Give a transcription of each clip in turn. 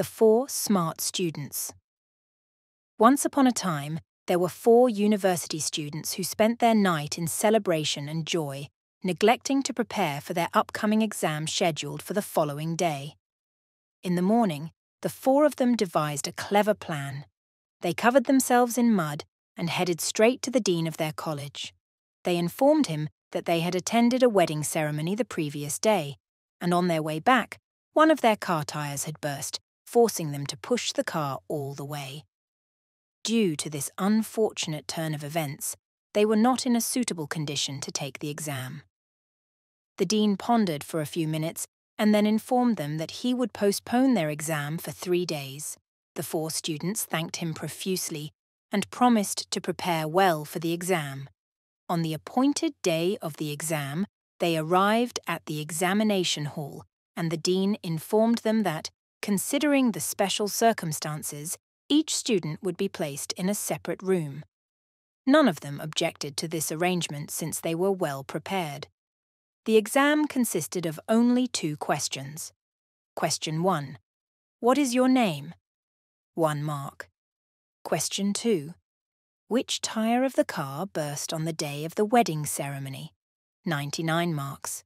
The Four Smart Students. Once upon a time, there were four university students who spent their night in celebration and joy, neglecting to prepare for their upcoming exam scheduled for the following day. In the morning, the four of them devised a clever plan. They covered themselves in mud and headed straight to the dean of their college. They informed him that they had attended a wedding ceremony the previous day, and on their way back, one of their car tyres had burst, forcing them to push the car all the way. Due to this unfortunate turn of events, they were not in a suitable condition to take the exam. The dean pondered for a few minutes and then informed them that he would postpone their exam for three days. The four students thanked him profusely and promised to prepare well for the exam. On the appointed day of the exam, they arrived at the examination hall, and the dean informed them that, considering the special circumstances, each student would be placed in a separate room. None of them objected to this arrangement since they were well prepared. The exam consisted of only two questions. Question 1. What is your name? 1 mark. Question 2. Which tyre of the car burst on the day of the wedding ceremony? 99 marks.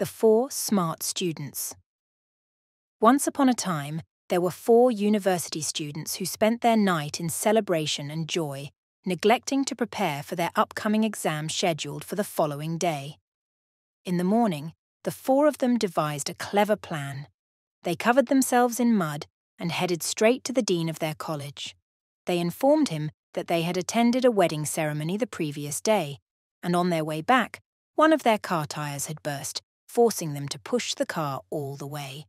The Four Smart Students. Once upon a time, there were four university students who spent their night in celebration and joy, neglecting to prepare for their upcoming exam scheduled for the following day. In the morning, the four of them devised a clever plan. They covered themselves in mud and headed straight to the dean of their college. They informed him that they had attended a wedding ceremony the previous day, and on their way back, one of their car tyres had burst, forcing them to push the car all the way.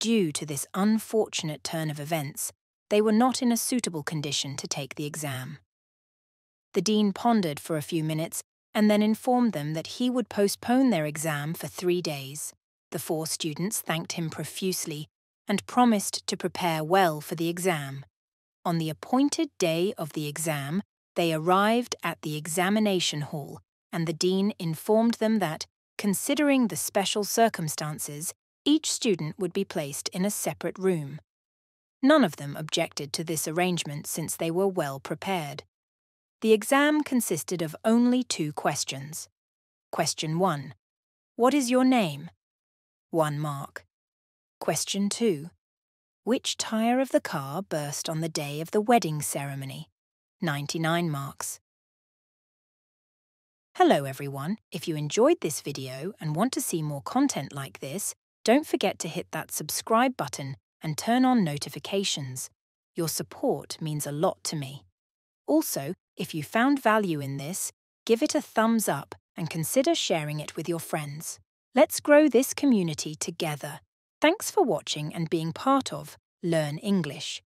Due to this unfortunate turn of events, they were not in a suitable condition to take the exam. The dean pondered for a few minutes and then informed them that he would postpone their exam for three days. The four students thanked him profusely and promised to prepare well for the exam. On the appointed day of the exam, they arrived at the examination hall, and the dean informed them that, Considering the special circumstances, each student would be placed in a separate room. None of them objected to this arrangement since they were well prepared. The exam consisted of only two questions. Question 1. What is your name? 1 mark. Question 2. Which tyre of the car burst on the day of the wedding ceremony? 99 marks. Hello everyone. If you enjoyed this video and want to see more content like this, don't forget to hit that subscribe button and turn on notifications. Your support means a lot to me. Also, if you found value in this, give it a thumbs up and consider sharing it with your friends. Let's grow this community together. Thanks for watching and being part of Learn English.